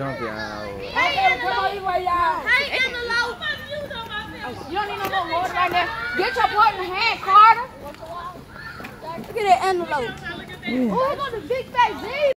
jumping out. Hey, come on, you way y'all. Hey, Antelope. You don't need no more water right there. Get your part in the hand, Carter. Look at that antelope. Oh, he got a big face.